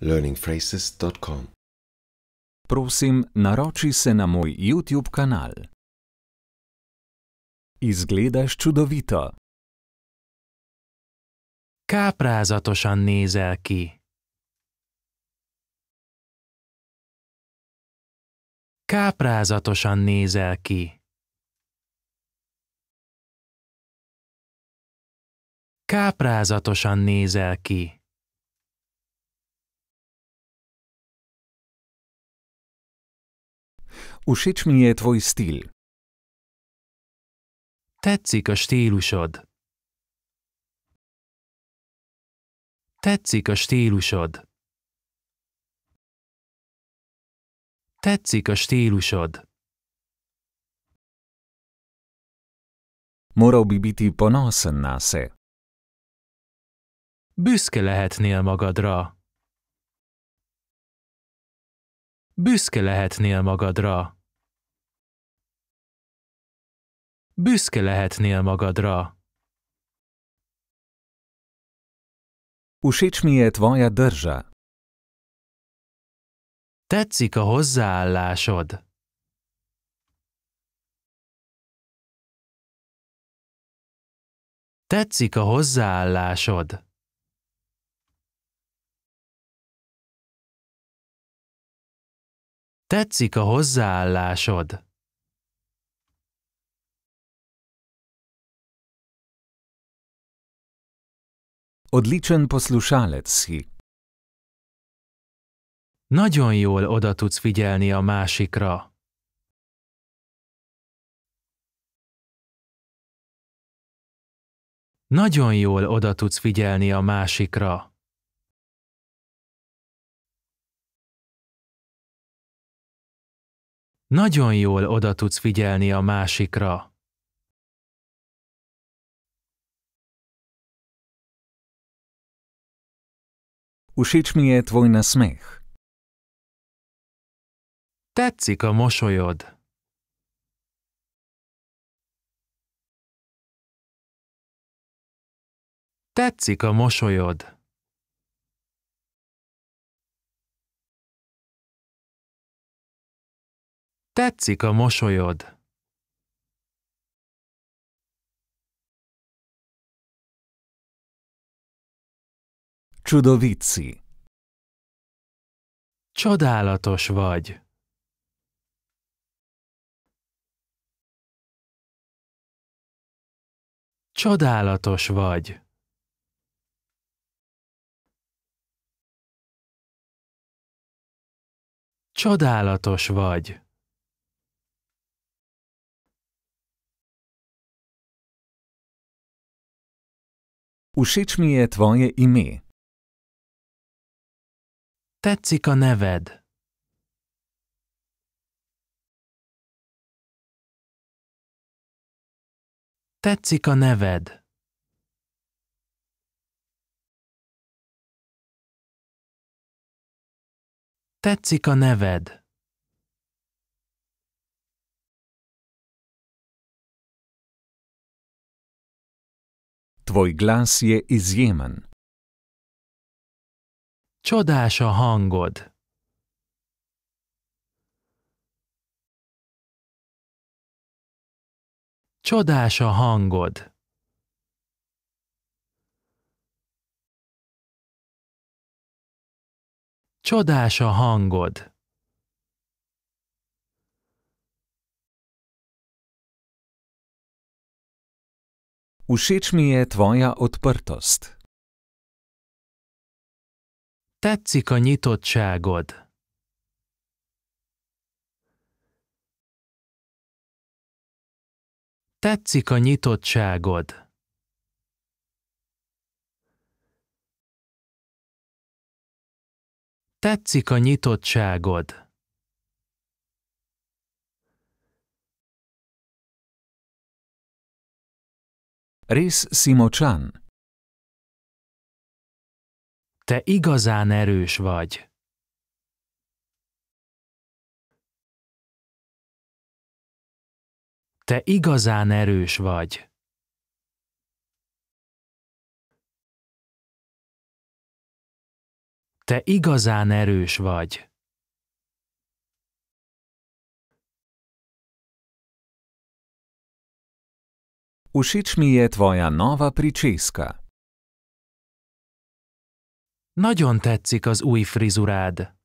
learningphrases.com Prosim, naroči se na moj YouTube kanal. Izgledaš čudovito. Káprázatosan nézel ki. Káprázatosan nézel ki. Káprázatosan nézel ki. Všeč mi je tvoj stil. Tetszik a stílusod. Tetszik a stílusod. Tetszik a stílusod. Moral bi biti ponosen nase. Büszke lehetnél magadra. Büszke lehetnél magadra. Büszke lehetnél magadra. Všeč mi je tvoja drža. Tetszik a hozzáállásod. Tetszik a hozzáállásod. Tetszik a hozzáállásod. Odličen poslušalec si. Nagyon jól oda tudsz figyelni a másikra. Nagyon jól oda tudsz figyelni a másikra. Nagyon jól oda tudsz figyelni a másikra. Všeč mi je tvoj nasmeh. Tetszik a mosolyod. Tetszik a mosolyod. Tetszik a mosolyod. Čudovit si. Csodálatos vagy. Csodálatos vagy. Csodálatos vagy. Všeč mi je tvoje ime. Tetszik a neved. Tetszik a neved. Tetszik a neved. Tvoj glas je izjemen. Csodás a hangod. Csodás a hangod. Csodás a hangod. Všeč mi je tvoja odprtost. Tetszik a nyitottságod. Tetszik a nyitottságod. Tetszik a nyitottságod. Res si močan. Te igazán erős vagy. Te igazán erős vagy. Te igazán erős vagy. Všeč mi je tvoja nova pričeska. Nagyon tetszik az új frizurád.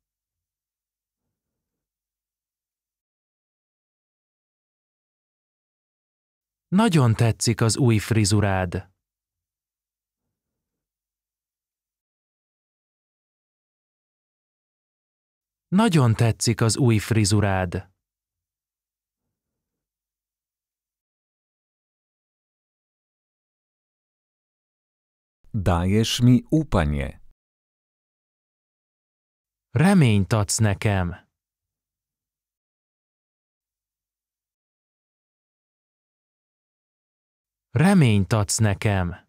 Nagyon tetszik az új frizurád. Nagyon tetszik az új frizurád. Dajesz mi upanje. Reményt adsz nekem. Reményt adsz nekem.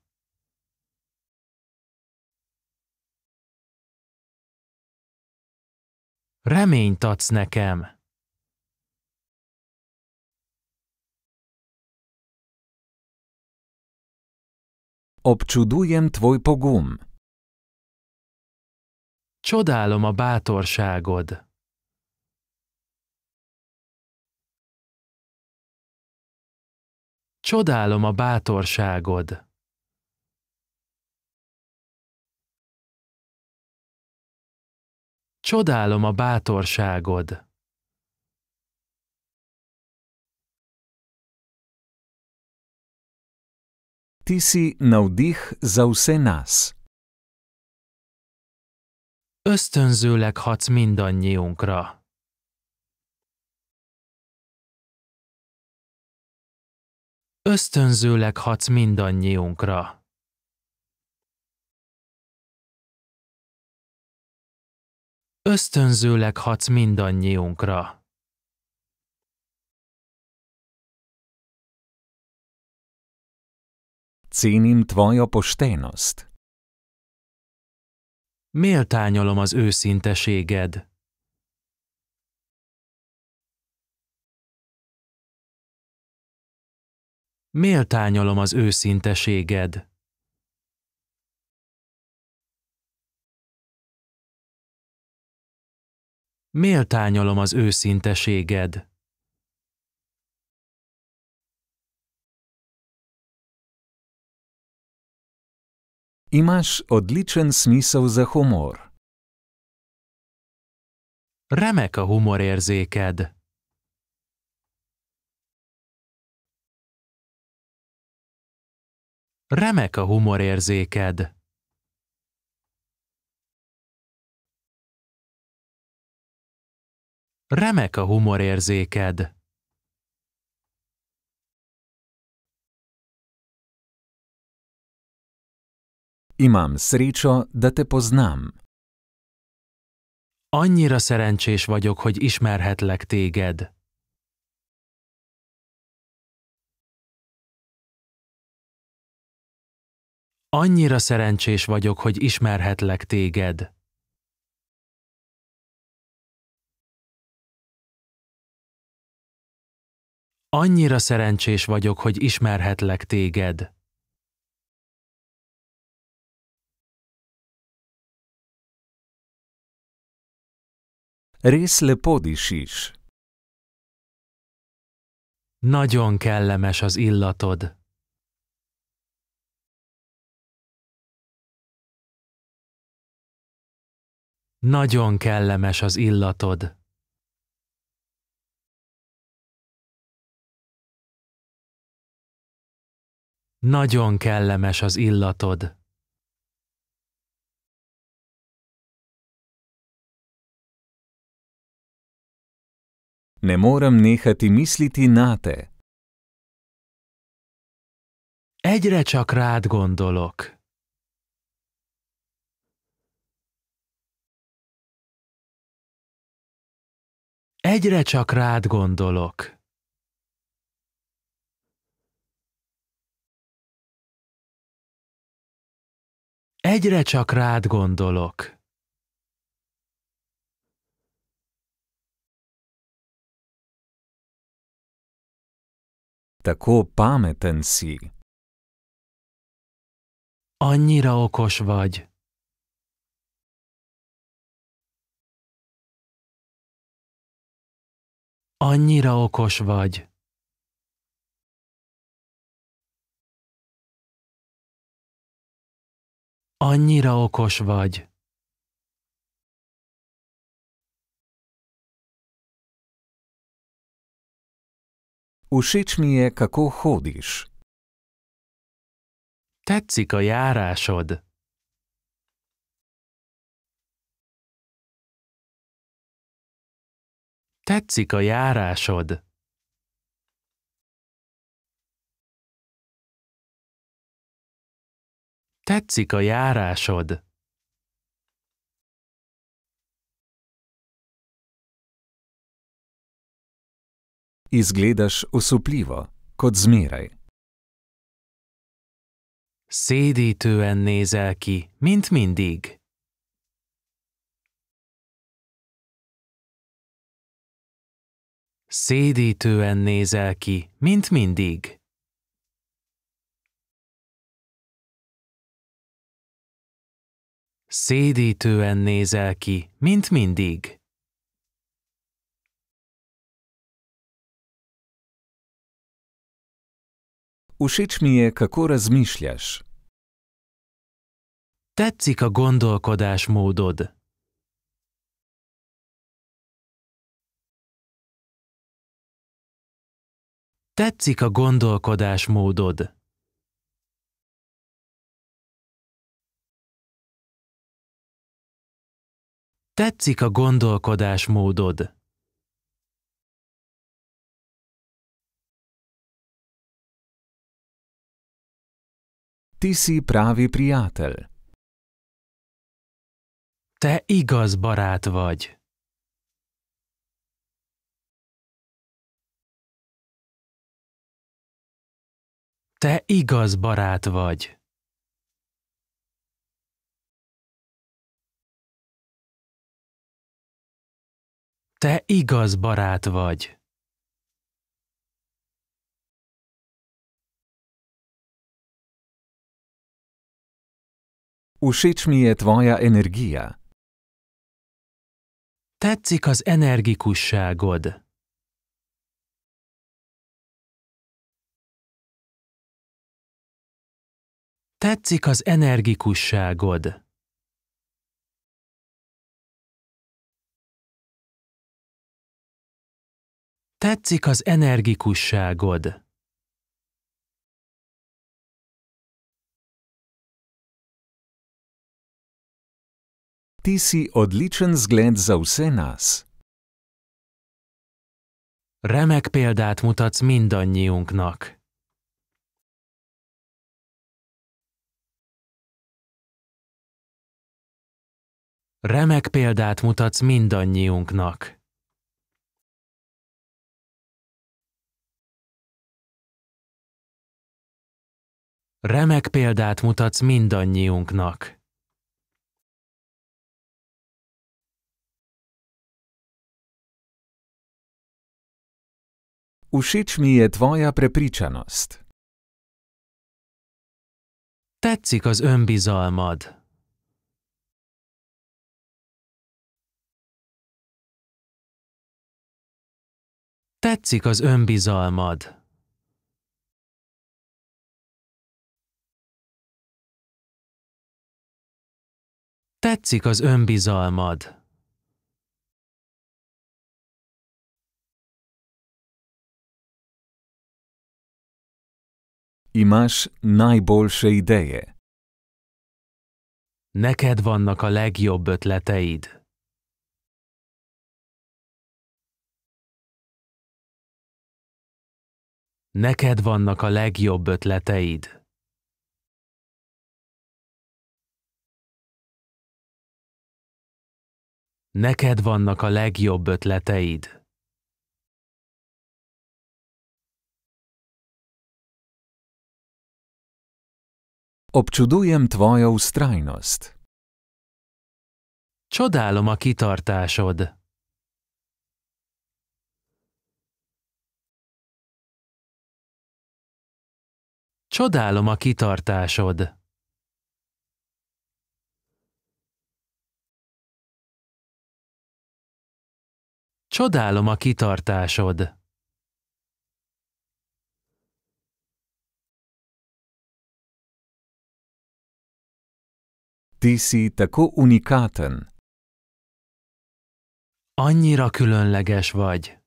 Reményt adsz nekem. Občudujem tvoj pogum. Csodálom a bátorságod. Csodálom a bátorságod. Csodálom a bátorságod. Ti si navdih za vse nas. Ösztönzőleg hatsz mindannyiunkra. Ösztönzőleg hatsz mindannyiunkra. Ösztönzőleg hatsz mindannyiunkra. Cenim tvojo poštenost. Méltányolom az őszinteséged. Méltányolom az őszinteséged. Méltányolom az őszinteséged. Imaš odličen smisel za humor. Remek a humorérzéked. Remek a humorérzéked. Remek a humorérzéked. Imam srečo, da te poznam. Annyira szerencsés vagyok, hogy ismerhetlek téged. Annyira szerencsés vagyok, hogy ismerhetlek téged. Annyira szerencsés vagyok, hogy ismerhetlek téged. Res lepo dišiš. Nagyon kellemes az illatod. Nagyon kellemes az illatod. Nagyon kellemes az illatod. Ne morem nehati misliti nate. Egyre csak rád gondolok. Egyre csak rád gondolok. Egyre csak rád gondolok. Tako pameten si. Annyira okos vagy. Annyira okos vagy. Annyira okos vagy. Všeč mi je, kako hodiš. Tetszik a járásod. Tetszik a járásod. Tetszik a járásod. Izgledaš osupljivo, kot zmeraj. Szédítően nézel ki, mint mindig. Szédítően nézel ki, mint mindig. Szédítően nézel ki, mint mindig. Všeč mi je, kako razmišljaš. Tetszik a gondolkodásmódod. Tetszik a gondolkodásmódod. Tetszik a gondolkodásmódod. Ti si pravi prijatelj. Te igaz barát vagy. Te igaz barát vagy. Te igaz barát vagy. Všeč mi je tvoja energija. Tetszik az energikusságod. Tetszik az energikusságod. Tetszik az energikusságod. Ti si odličen zgled za vse nas. Remek példát mutatsz mindannyiunknak. Remek példát mutatsz mindannyiunknak. Remek példát mutatsz mindannyiunknak. Všeč mi je tvoja prepričanost. Tetszik az önbizalmad. Tetszik az önbizalmad. Tetszik az önbizalmad. Imaš najboljše ideje. Neked vannak a legjobb ötleteid. Neked vannak a legjobb ötleteid. Neked vannak a legjobb ötleteid. Občudujem tvojo ustrajnost. Csodálom a kitartásod. Csodálom a kitartásod. Csodálom a kitartásod. Ti si tako unikaten. Annyira különleges vagy.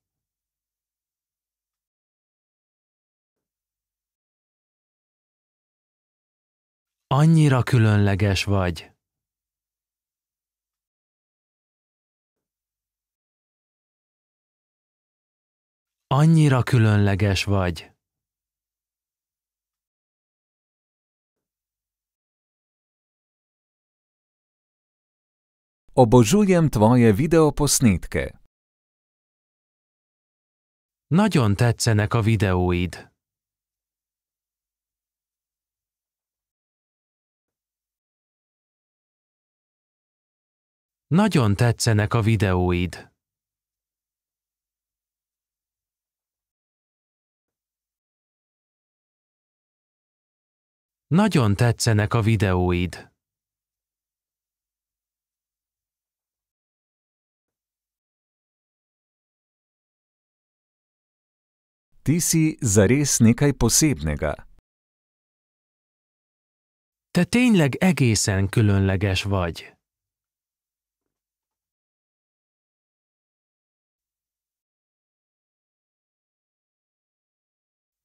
Annyira különleges vagy. Annyira különleges vagy. Obožujem tvoje videoposnetke. Nagyon tetszenek a videóid. Nagyon tetszenek a videóid. Nagyon tetszenek a videóid. Ti si zares nekaj posebnega. Te tényleg egészen különleges vagy.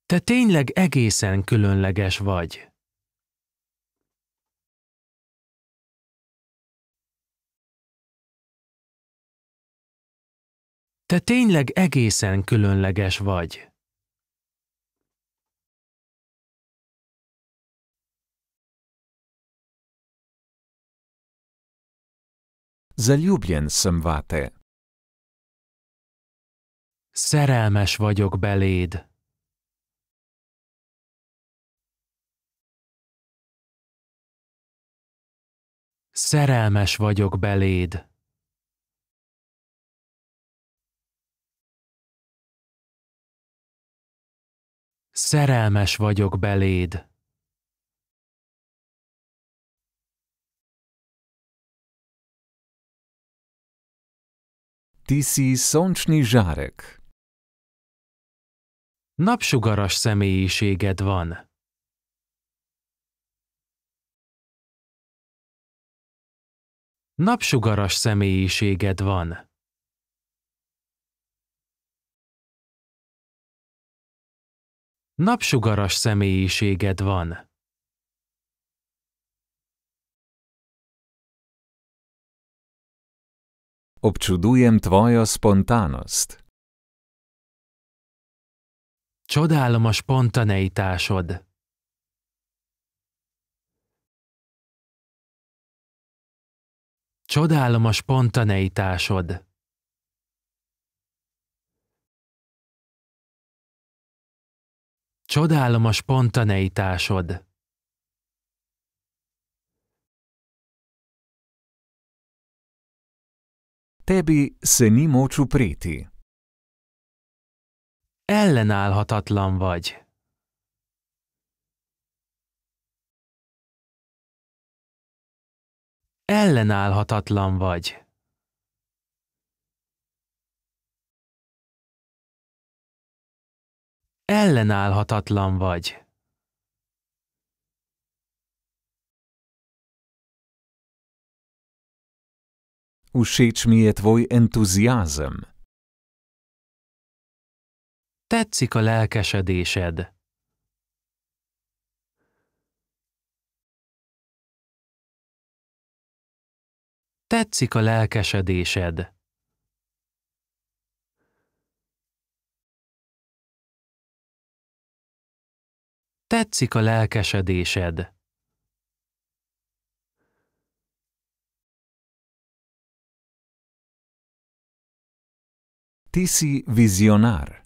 Te tényleg egészen különleges vagy. Te tényleg egészen különleges vagy. Zaljubljen sem vate. Szerelmes vagyok beléd. Szerelmes vagyok beléd. Szerelmes vagyok beléd. Ti si sončni žarek. Napsugaras személyiséged van. Napsugaras személyiséged van. Napsugaras személyiséged van. Občudujem tvojo spontanost. Csodálom a spontaneitásod. Csodálom a spontaneitásod. Csodálom a spontaneitásod. Tebi se ni moč upreti. Ellenállhatatlan vagy. Ellenállhatatlan vagy. Ellenállhatatlan vagy. Všeč mi je tvoj entuziazem. Tetszik a lelkesedésed. Tetszik a lelkesedésed. Tetszik a lelkesedésed. Ti si vizionar.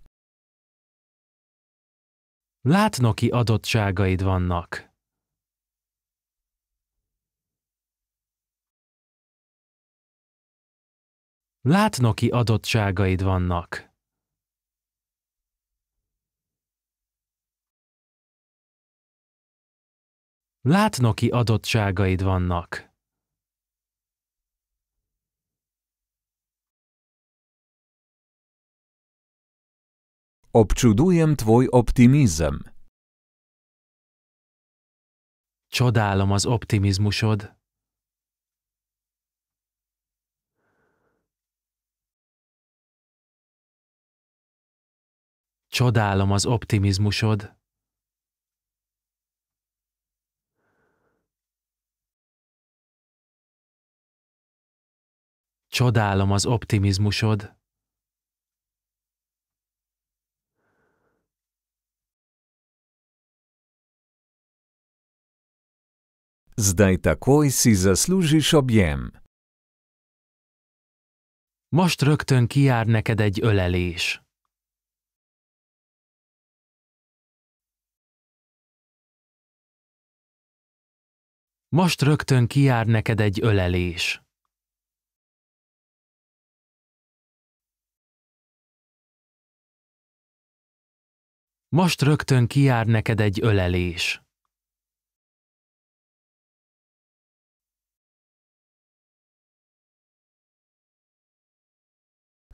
Látnoki adottságaid vannak. Látnoki adottságaid vannak. Látnoki adottságaid vannak. Občudujem tvoj optimizem. Csodálom az optimizmusod. Csodálom az optimizmusod. Csodálom az optimizmusod. Zdaj takoj si zaslužiš objem. Most rögtön kijár neked egy ölelés. Most rögtön kijár neked egy ölelés. Most rögtön kijár neked egy ölelés.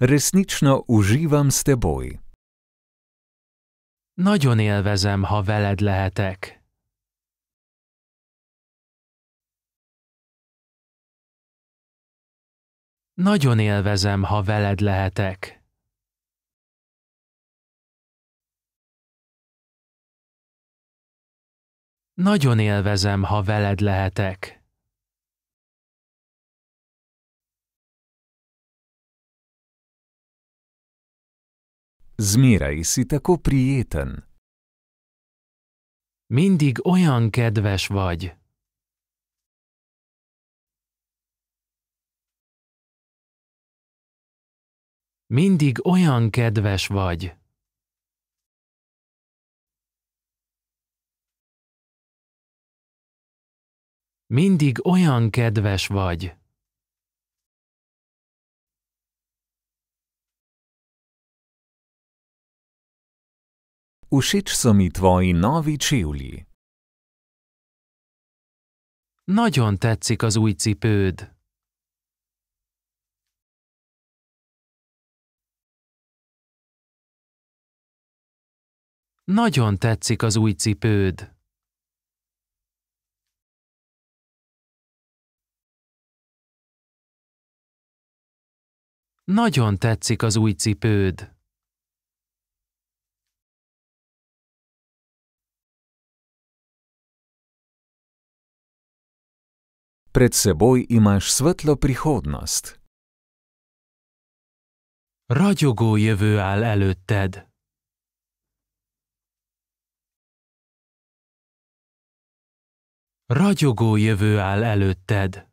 Resnično uživam s teboj. Nagyon élvezem, ha veled lehetek. Nagyon élvezem, ha veled lehetek. Nagyon élvezem, ha veled lehetek. Zmeraj si tako prijeten. Mindig olyan kedves vagy. Mindig olyan kedves vagy. Mindig olyan kedves vagy. Všeč so mi tvoji novi čevlji. Nagyon tetszik az új cipőd. Nagyon tetszik az új cipőd. Nagyon tetszik az új cipőd. Pred seboj imaš svetlo prihodnost. Ragyogó jövő áll előtted. Ragyogó jövő áll előtted.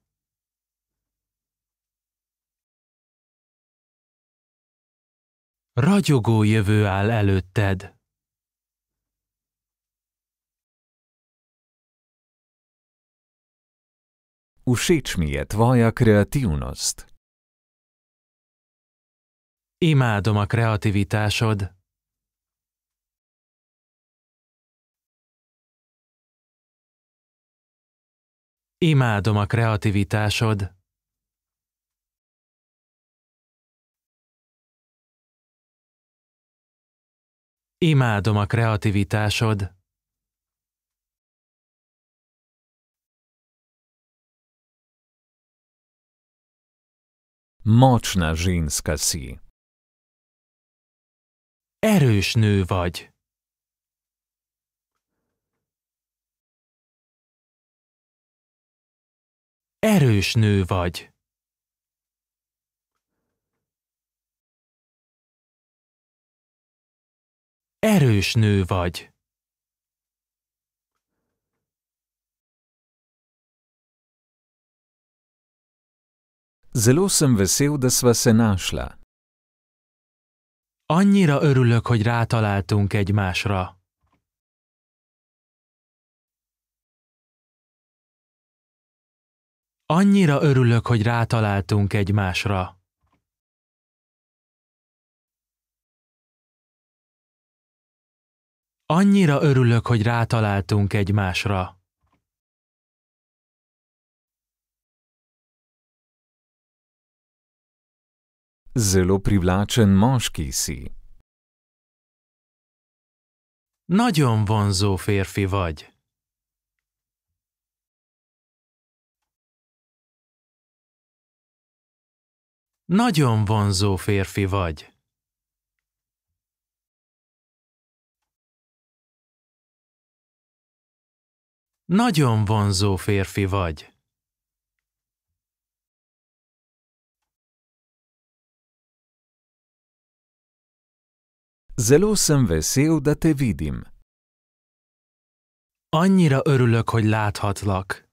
Ragyogó jövő áll előtted. Všeč mi je tvoja kreativnost. Imádom a kreativitásod. Imádom a kreativitásod. Imádom a kreativitásod. Močna ženska si. Erős nő vagy. Erős nő vagy. Erős nő vagy. Zelo sem vesel, da sva se našla. Annyira örülök, hogy rátaláltunk egymásra. Annyira örülök, hogy rátaláltunk egymásra. Annyira örülök, hogy rátaláltunk egymásra. Zelo privlačen moški si. Nagyon vonzó férfi vagy. Nagyon vonzó férfi vagy. Nagyon vonzó férfi vagy. Zelo sem vesel, da te vidim. Annyira örülök, hogy láthatlak.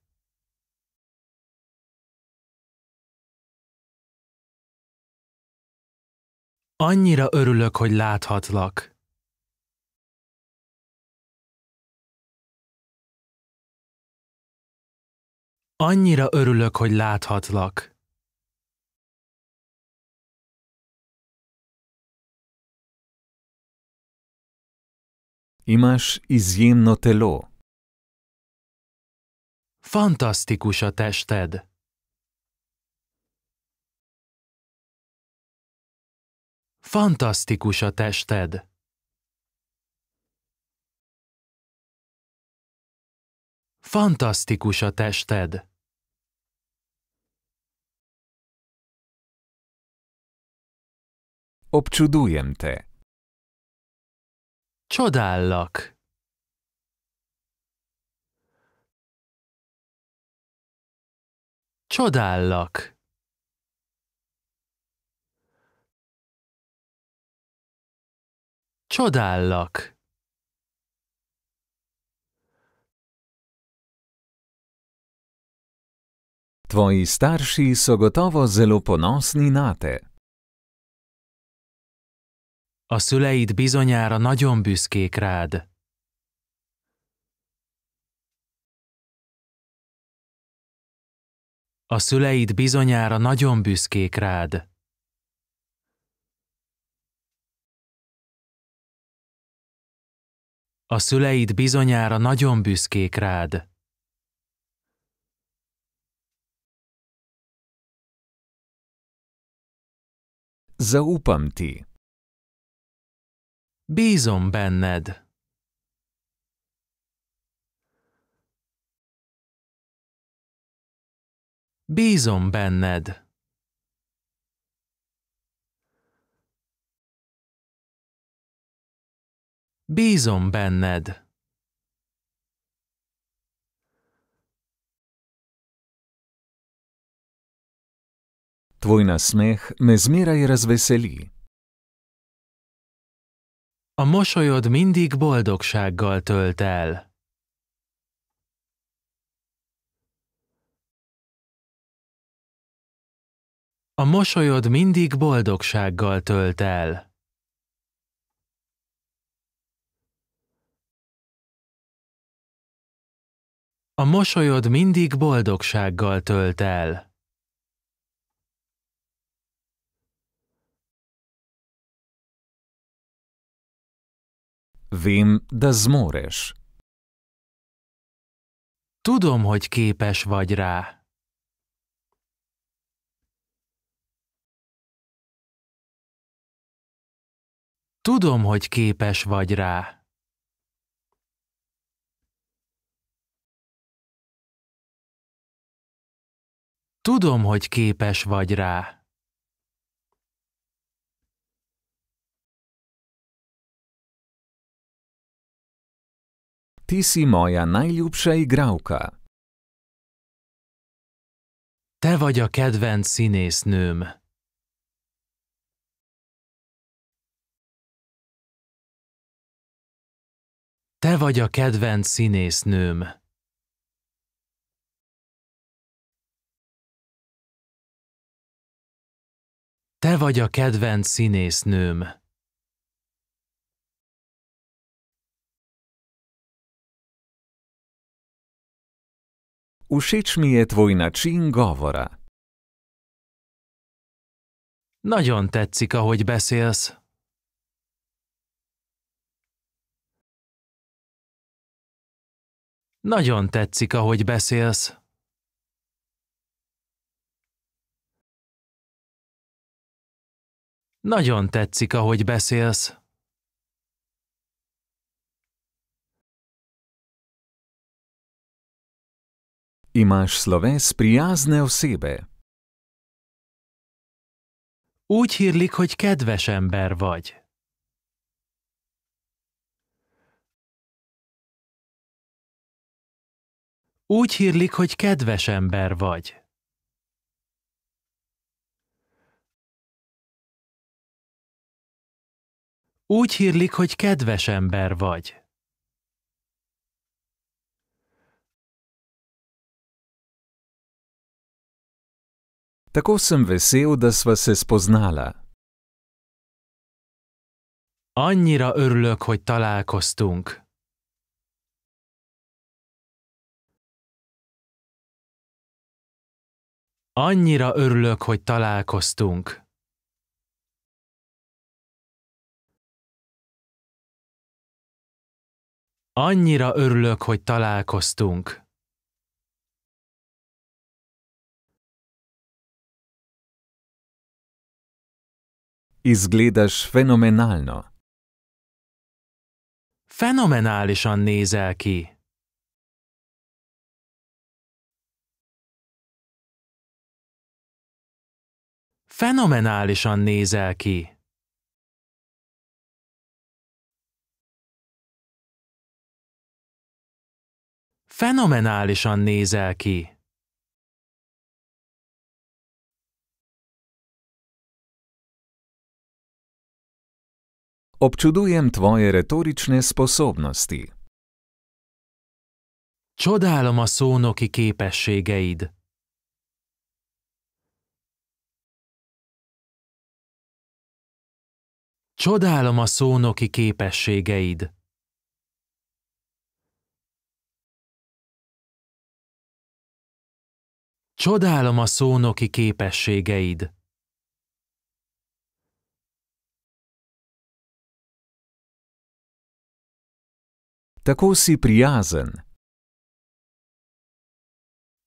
Annyira örülök, hogy láthatlak. Annyira örülök, hogy láthatlak. Imaš izjemno telo. Fantasztikus a tested. Fantasztikus a tested. Fantasztikus a tested. Občudujem te. Csodállak. Csodállak. Csodállak. Tvoji starši so gotovo zelo ponosni nate. A szüleid bizonyára nagyon büszkék rád. A szüleid bizonyára nagyon büszkék rád. A szüleid bizonyára nagyon büszkék rád. Zaupam ti. Bízom benned. Bízom benned. Bízom benned. Tvoj nasmeh me zmeraj razveseli. A mosolyod mindig boldogsággal tölt el. A mosolyod mindig boldogsággal tölt el. A mosolyod mindig boldogsággal tölt el. Vem, da zmoreš. Tudom, hogy képes vagy rá. Tudom, hogy képes vagy rá. Tudom, hogy képes vagy rá. Ti si moja najljubša igralka. Te vagy a kedvenc színésznőm. Te vagy a kedvenc színésznőm. Te vagy a kedvenc színésznőm. Všeč mi je tvoj način govora. Nagyon tetszik, ahogy beszélsz. Nagyon tetszik, ahogy beszélsz. Nagyon tetszik, ahogy beszélsz. Imaš sloves prijazne osebe. Úgy hírlik, hogy kedves ember vagy. Úgy hírlik, hogy kedves ember vagy. Úgy hírlik, hogy kedves ember vagy. Tako sem vesel, da sva se spoznala. Annyira örülök, hogy találkoztunk. Annyira örülök, hogy találkoztunk. Annyira örülök, hogy találkoztunk. Izgledaš fenomenalno. Fenomenálisan nézel ki. Fenomenálisan nézel ki. Fenomenálisan nézel ki. Občudujem tvoje retorične sposobnosti. Csodálom a szónoki képességeid. Csodálom a szónoki képességeid. Csodálom a szónoki képességeid. Tako si prijazen.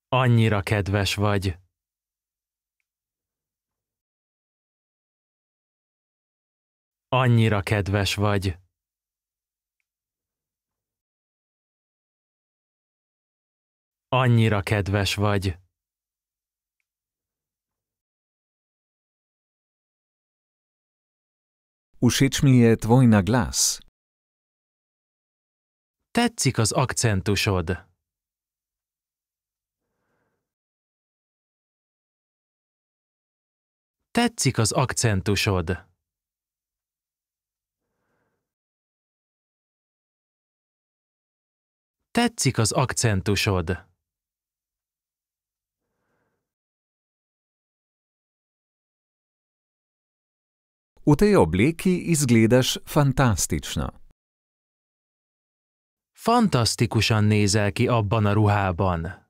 Annyira kedves vagy. Annyira kedves vagy. Annyira kedves vagy. Všeč mi je tvoj naglas. Tetszik az akcentusod. Tetszik az akcentusod. Tetszik az akcentusod. V tej obleki izgledaš fantastično. Fantasztikusan nézel ki abban a ruhában.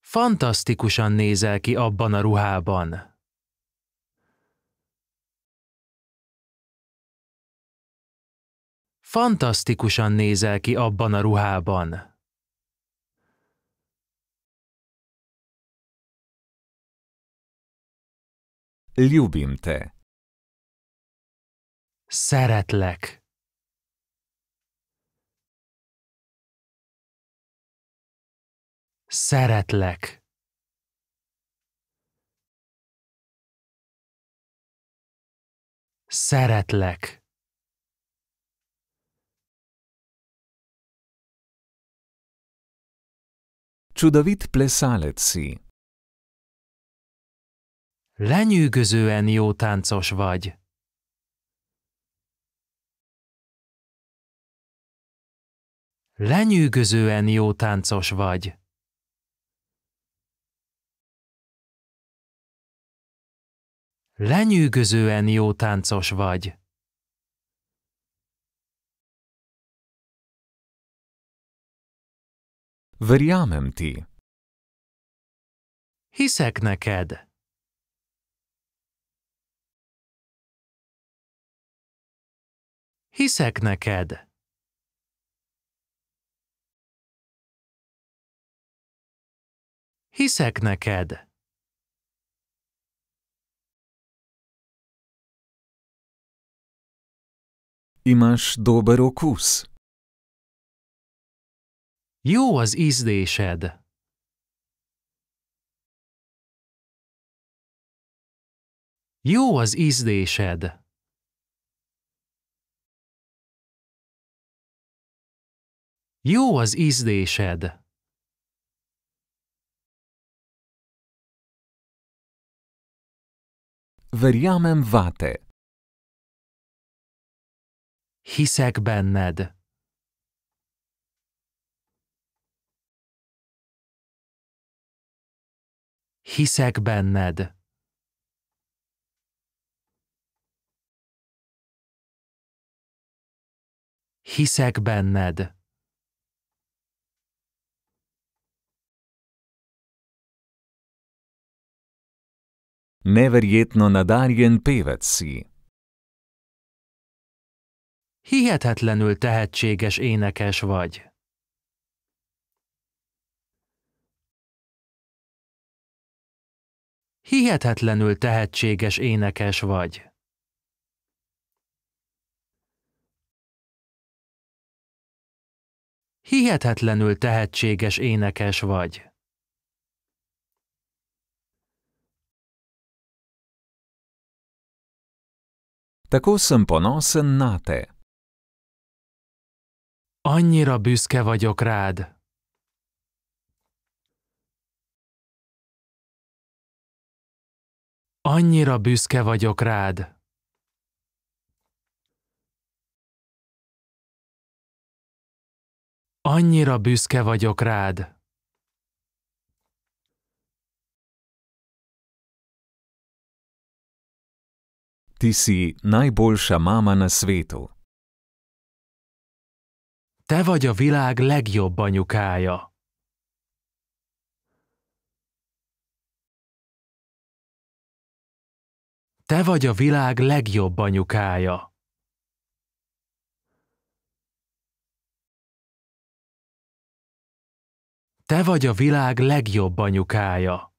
Fantasztikusan nézel ki abban a ruhában. Fantasztikusan nézel ki abban a ruhában. Ljubim te. Szeretlek. Szeretlek. Szeretlek. Čudovit plesalec si. Lenyűgözően jó táncos vagy. Lenyűgözően jó táncos vagy. Lenyűgözően jó táncos vagy. Verjamem ti. Hiszek neked. Hiszek neked. Hiszek neked. Imaš dober okus. Jó az ízlésed. Jó az ízlésed. Jó az ízlésed. Verjamem vate. Hiszek benned. Hiszek benned. Hiszek benned. Neverjetno nadarjen pevec si. Hihetetlenül tehetséges énekes vagy. Hihetetlenül tehetséges énekes vagy. Hihetetlenül tehetséges énekes vagy. Tako sem ponosen nate. Annyira büszke vagyok rád. Annyira büszke vagyok rád. Annyira büszke vagyok rád. Ti si najboljša mama na svetu. Te vagy a világ legjobb anyukája. Te vagy a világ legjobb anyukája. Te vagy a világ legjobb anyukája.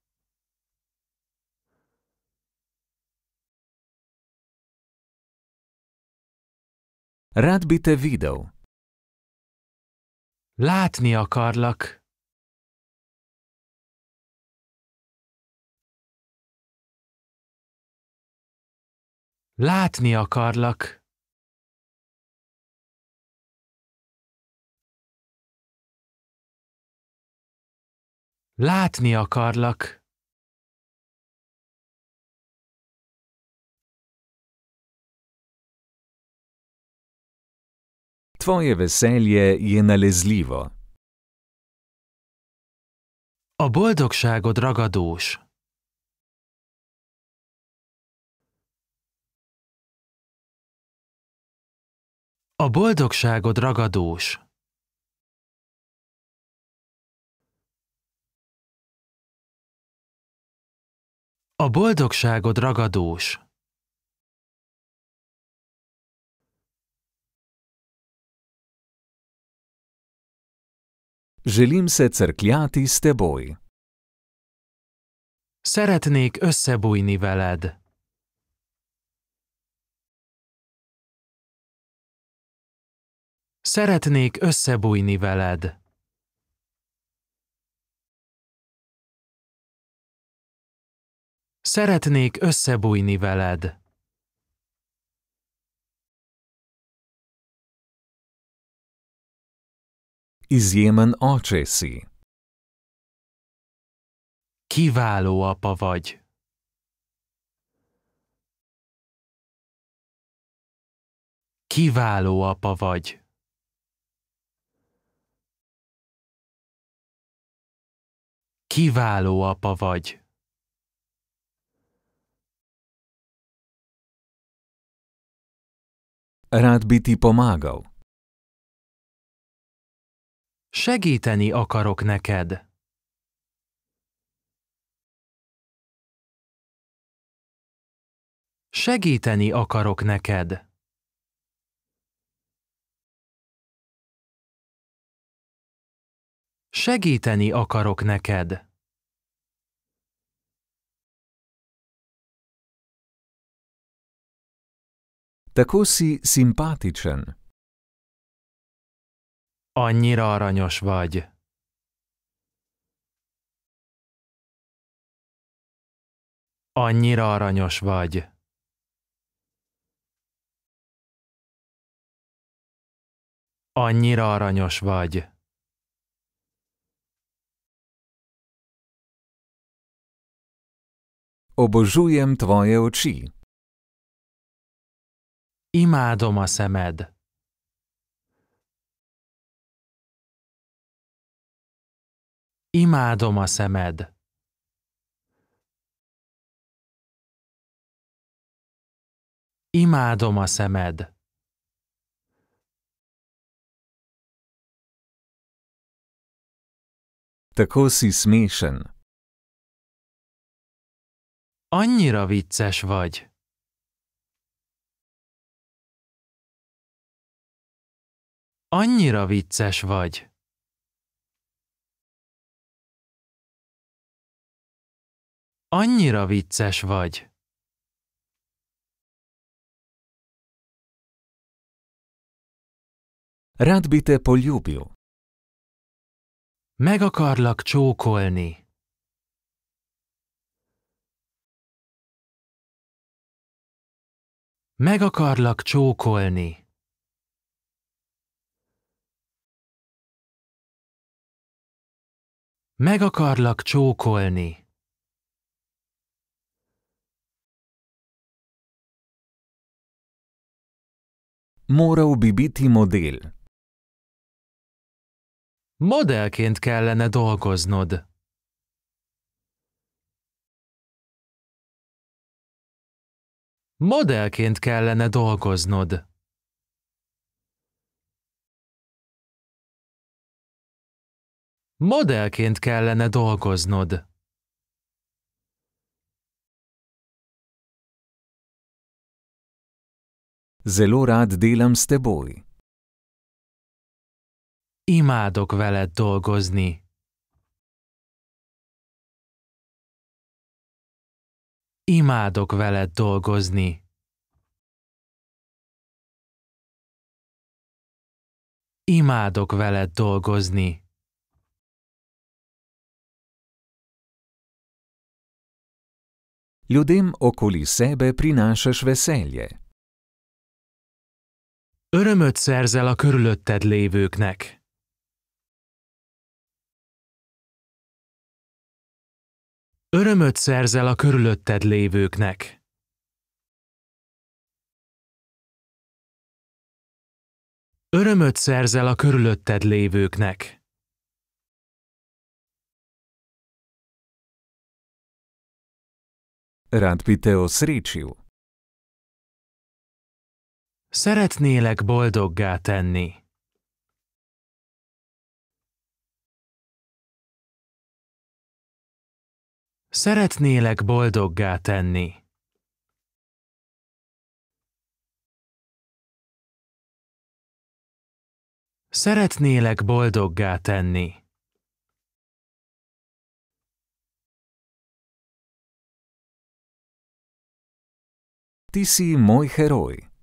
Rad bi te videl. Látni akarlak. Látni akarlak. Látni akarlak. Tvoje veselje je nalezljivo. A boldogságod ragadós. A boldogságod ragadós. A boldogságod ragadós. Želim se crkljati s teboj. Szeretnék összebújni veled. Szeretnék összebújni veled. Szeretnék összebújni veled. Izjemen oče si. Kiváló apa vagy. Kiváló apa vagy. Kiváló apa vagy. Rad bi ti pomagal. Segíteni akarok neked. Segíteni akarok neked. Segíteni akarok neked. Tako si simpatičen. Annyira aranyos vagy. Annyira aranyos vagy. Annyira aranyos vagy. Obožujem tvoje oči. Imádom a szemed. Imádom a szemed. Imádom a szemed. Tako si smešen. Annyira vicces vagy. Annyira vicces vagy. Annyira vicces vagy. Rad bi te poljubil. Meg akarlak csókolni. Meg akarlak csókolni. Meg akarlak csókolni. Moral bi biti model. Modellként kellene dolgoznod. Modellként kellene dolgoznod. Modellként kellene dolgoznod. Zelo rad delam s teboj. Imádok veled dolgozni. Imádok veled dolgozni. Imádok veled dolgozni. Ljudem okoli sebe prinašaš veselje. Örömöt szerzel a körülötted lévőknek. Örömöt szerzel a körülötted lévőknek. Örömöt szerzel a körülötted lévőknek. Rad bi te. Szeretnélek boldoggá tenni. Szeretnélek boldoggá tenni. Szeretnélek boldoggá tenni. Ti si moj heroj.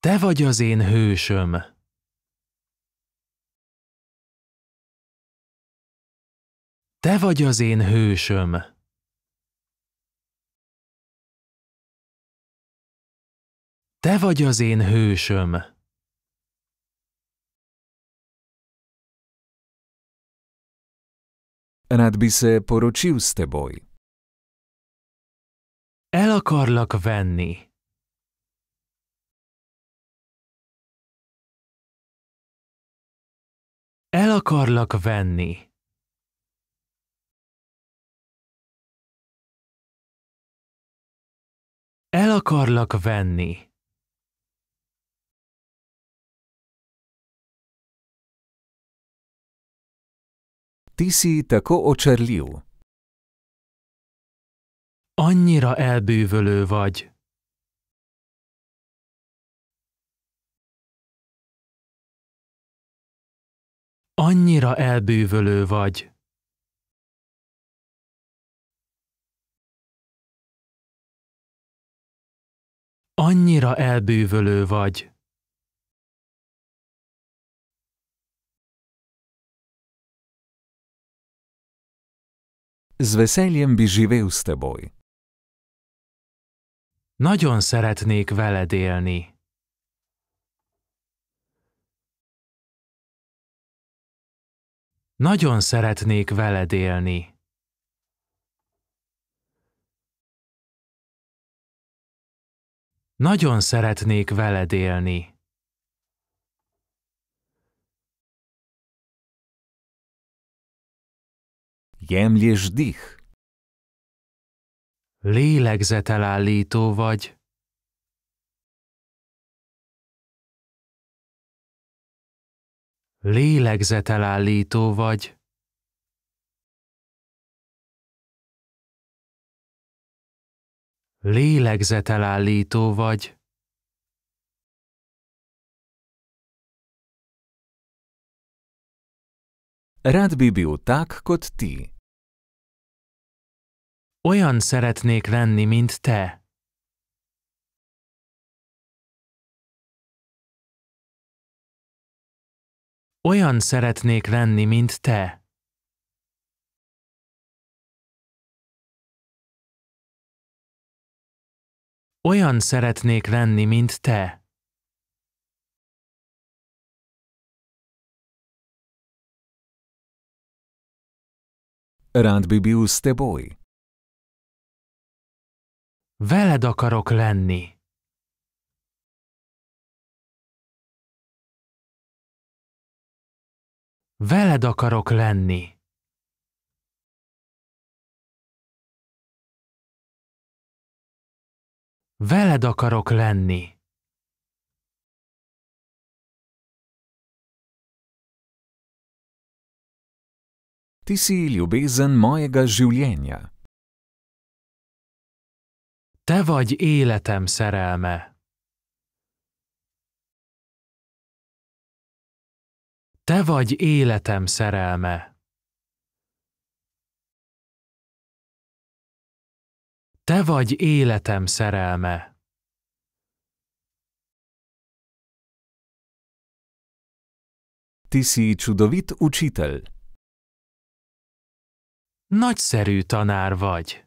Te vagy az én hősöm. Te vagy az én hősöm. Te vagy az én hősöm. Rad bi se poročil s teboj. El akarlak venni. El akarlak venni. El akarlak venni. Ti si tako očarljiv. Annyira elbűvölő vagy. Annyira elbűvölő vagy. Annyira elbűvölő vagy. Z veseljem bi živel s teboj. Nagyon szeretnék veled élni. Nagyon szeretnék veled élni. Nagyon szeretnék veled élni. Jemlješ dih. Lélegzetelállító vagy. Lélegzetelállító vagy. Lélegzetelállító vagy. Rad bi bil tak kot ti. Olyan szeretnék lenni, mint te. Olyan szeretnék lenni, mint te. Olyan szeretnék lenni, mint te. Rad bi bil s teboj. Veled akarok lenni. Veled akarok lenni. Veled akarok lenni. Ti si ljubezen mojega življenja. Te vagy életem szerelme. Te vagy életem szerelme. Te vagy életem szerelme. Ti si čudovit učitelj. Nagyszerű tanár vagy.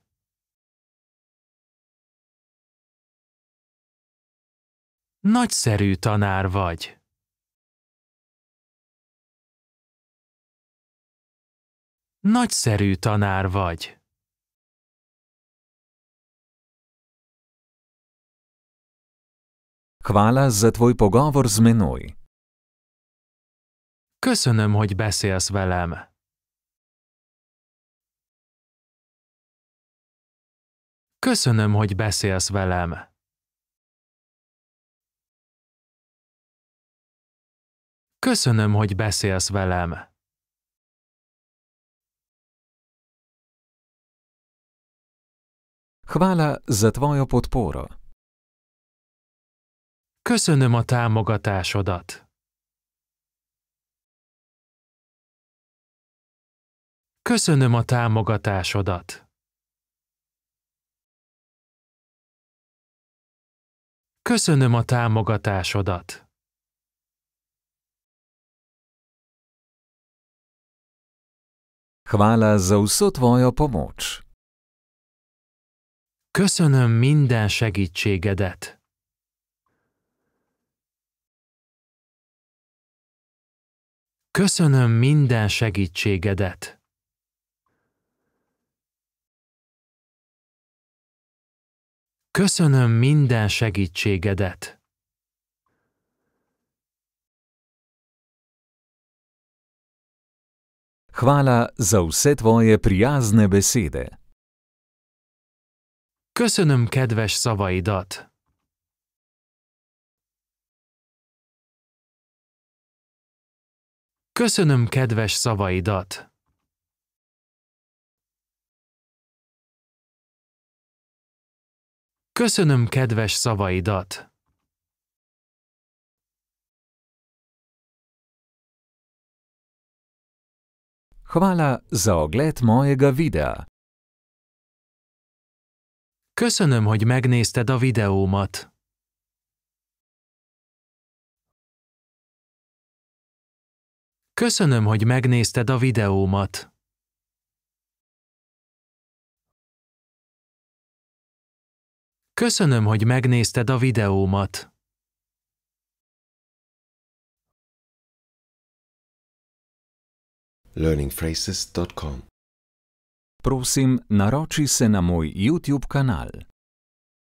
Nagyszerű tanár vagy. Nagyszerű tanár vagy. Hvala za tvoj pogovor z menoj. Köszönöm, hogy beszélsz velem. Köszönöm, hogy beszélsz velem. Köszönöm, hogy beszélsz velem. Hvala za tvojo podporo. Köszönöm a támogatásodat. Köszönöm a támogatásodat. Köszönöm a támogatásodat. Hvala za vso tvojo pomoč. Köszönöm minden segítségedet. Köszönöm minden segítségedet. Köszönöm minden segítségedet. Hvala za vse tvoje prijazne besede. Köszönöm kedves szavaidat. Köszönöm kedves szavaidat. Köszönöm kedves szavaidat. Hvala za ogled mojega videa. Köszönöm, hogy megnézted a videómat. Köszönöm, hogy megnézted a videómat. Köszönöm, hogy megnézted a videómat. learningphrases.com Prosim, naroči se na moj YouTube kanal.